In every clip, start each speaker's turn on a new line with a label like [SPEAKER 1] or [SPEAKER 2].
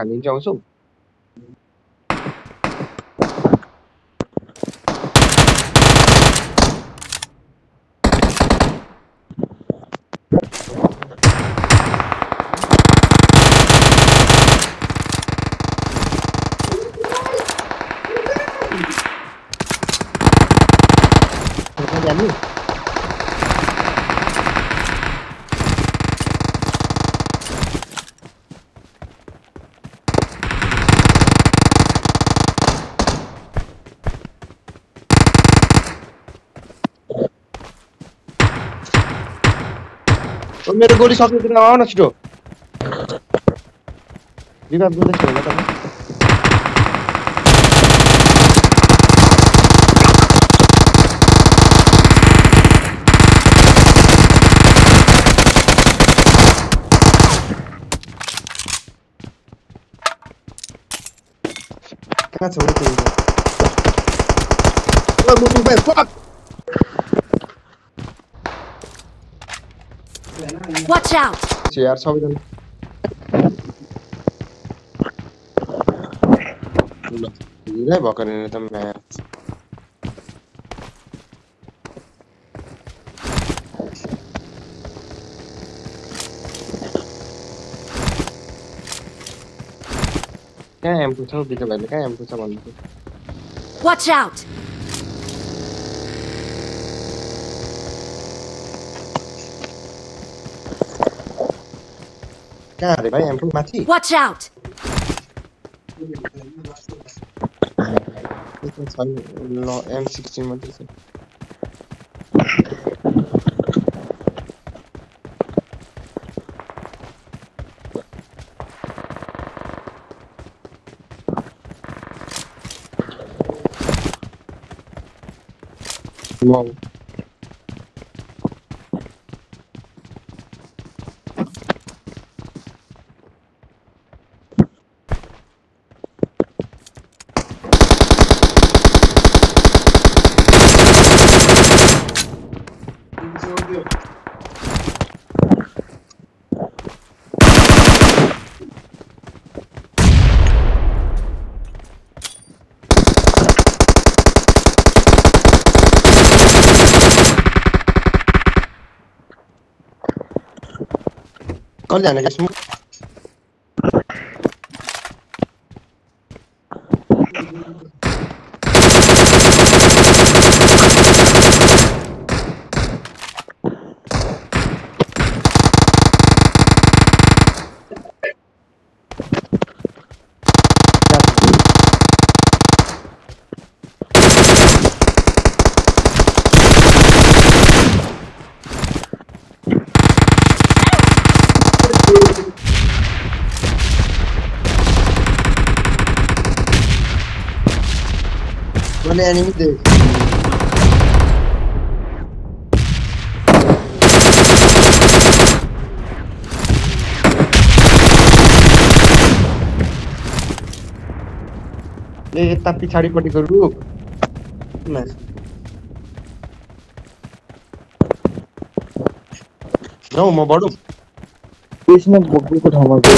[SPEAKER 1] 스모크 안 인정해서 아니 ओ मेरो गोली सकिँदैन आऊ न छिटो रिभाइभ गर्दैछ होला तपाईँ कहाँ छ उडी त्यो ओ मुटु पे फक
[SPEAKER 2] Watch out!
[SPEAKER 1] छ यार सबैजना ल हिँडै भएको रहेन त म्याच कहाँ एम्पू छ बिजय भाइले कहाँ एम्पू छ भन्नु
[SPEAKER 2] Watch out!
[SPEAKER 1] Vai prima
[SPEAKER 2] Watch out!
[SPEAKER 1] No, M16. Wow. Kok 个什么 मैंने एनिमी देख ए यता पछाडिपट्टिको रुख न। जाउँ म बढौँ
[SPEAKER 3] त्यसमा भोग्नुको ठाउँमा गयो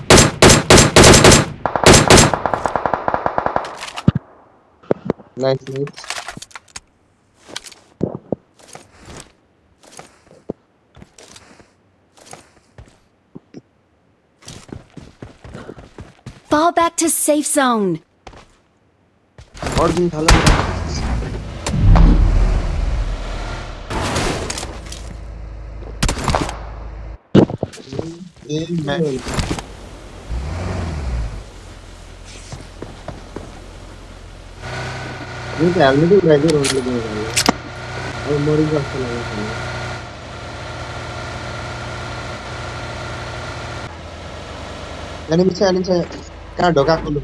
[SPEAKER 1] Nice meat.
[SPEAKER 2] Fall back to safe zone.
[SPEAKER 1] Ordin ভালো Amen. यो त हेलमेटै उडाइदियो रोडले दियो भने अब मरि जस्तो लाग्यो एनिमी छ एनिमी छ कहाँ ढोका खोल्नु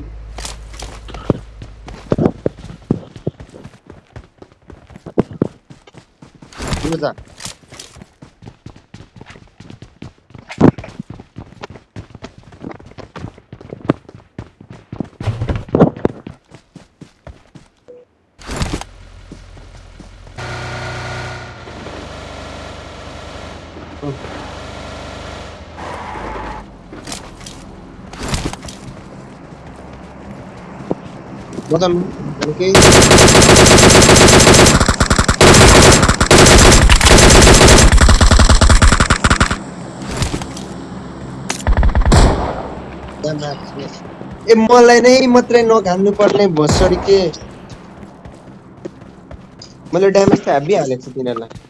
[SPEAKER 1] बदम केही ए मलाई नै मात्रै नघाल्नु पर्ने भोसरी के? मैले ड्यामेज त हेभी हालेको छु तिनीहरूलाई।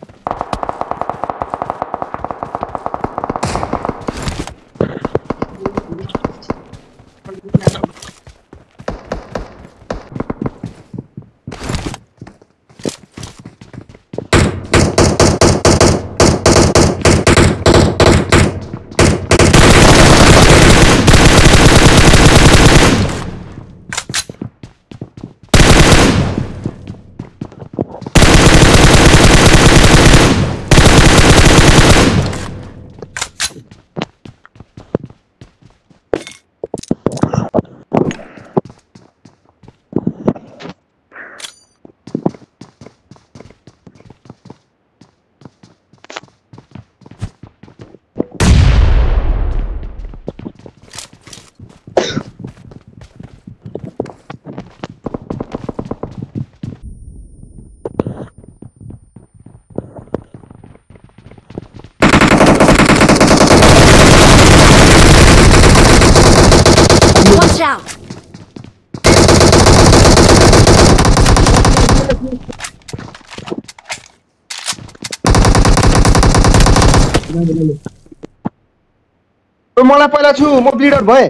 [SPEAKER 1] मलाई पहिला छु म ब्लिडर भएँ